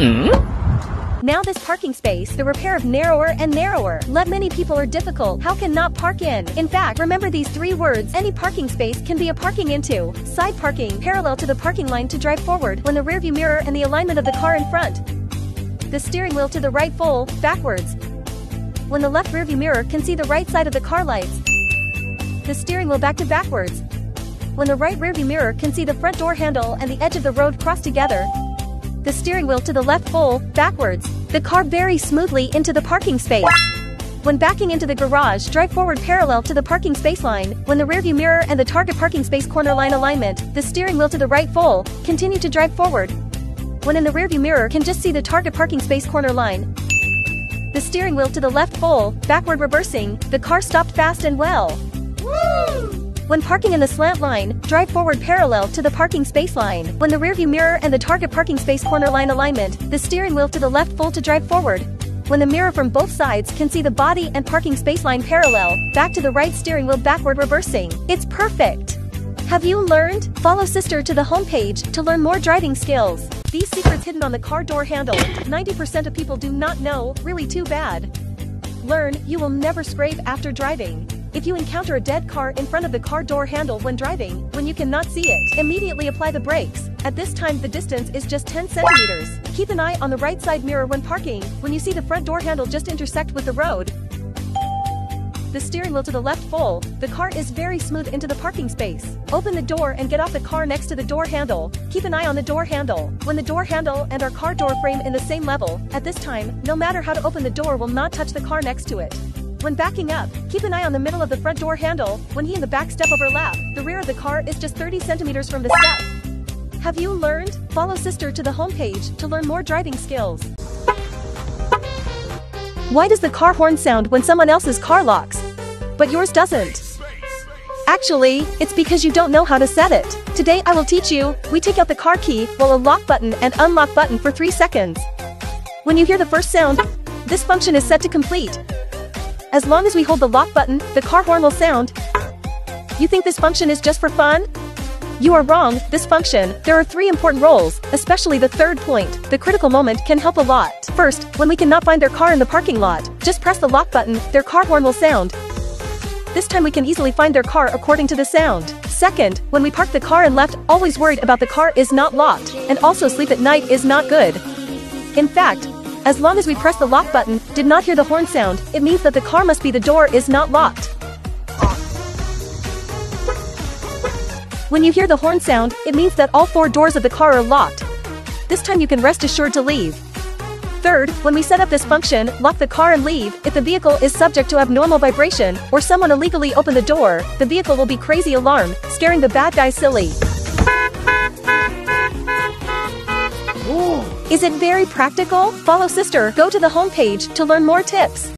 Hmm? Now this parking space, the repair of narrower and narrower. Let many people are difficult. How can not park in? In fact, remember these three words. Any parking space can be a parking into. Side parking, parallel to the parking line to drive forward when the rearview mirror and the alignment of the car in front. The steering wheel to the right full, backwards. When the left rearview mirror can see the right side of the car lights. The steering wheel back to backwards. When the right rearview mirror can see the front door handle and the edge of the road cross together the steering wheel to the left full, backwards. The car very smoothly into the parking space. When backing into the garage, drive forward parallel to the parking space line. When the rearview mirror and the target parking space corner line alignment, the steering wheel to the right full, continue to drive forward. When in the rearview mirror can just see the target parking space corner line. The steering wheel to the left full, backward reversing, the car stopped fast and well. Woo! When parking in the slant line, drive forward parallel to the parking space line. When the rearview mirror and the target parking space corner line alignment, the steering wheel to the left full to drive forward. When the mirror from both sides can see the body and parking space line parallel, back to the right steering wheel backward reversing. It's perfect! Have you learned? Follow sister to the homepage to learn more driving skills. These secrets hidden on the car door handle, 90% of people do not know, really too bad. Learn, you will never scrape after driving. If you encounter a dead car in front of the car door handle when driving, when you cannot see it, immediately apply the brakes. At this time the distance is just 10 centimeters. Keep an eye on the right side mirror when parking, when you see the front door handle just intersect with the road. The steering wheel to the left full, the car is very smooth into the parking space. Open the door and get off the car next to the door handle. Keep an eye on the door handle. When the door handle and our car door frame in the same level, at this time, no matter how to open the door will not touch the car next to it. When backing up, keep an eye on the middle of the front door handle. When he and the back step overlap, the rear of the car is just 30 centimeters from the step. Have you learned? Follow sister to the homepage to learn more driving skills. Why does the car horn sound when someone else's car locks? But yours doesn't. Actually, it's because you don't know how to set it. Today I will teach you, we take out the car key while a lock button and unlock button for 3 seconds. When you hear the first sound, this function is set to complete. As long as we hold the lock button, the car horn will sound. You think this function is just for fun? You are wrong, this function, there are three important roles, especially the third point. The critical moment can help a lot. First, when we cannot find their car in the parking lot, just press the lock button, their car horn will sound. This time we can easily find their car according to the sound. Second, when we park the car and left, always worried about the car is not locked, and also sleep at night is not good. In fact, as long as we press the lock button, did not hear the horn sound, it means that the car must be the door is not locked. When you hear the horn sound, it means that all four doors of the car are locked. This time you can rest assured to leave. Third, when we set up this function, lock the car and leave, if the vehicle is subject to abnormal vibration, or someone illegally opened the door, the vehicle will be crazy alarm, scaring the bad guy silly. Is it very practical? Follow sister, go to the homepage to learn more tips.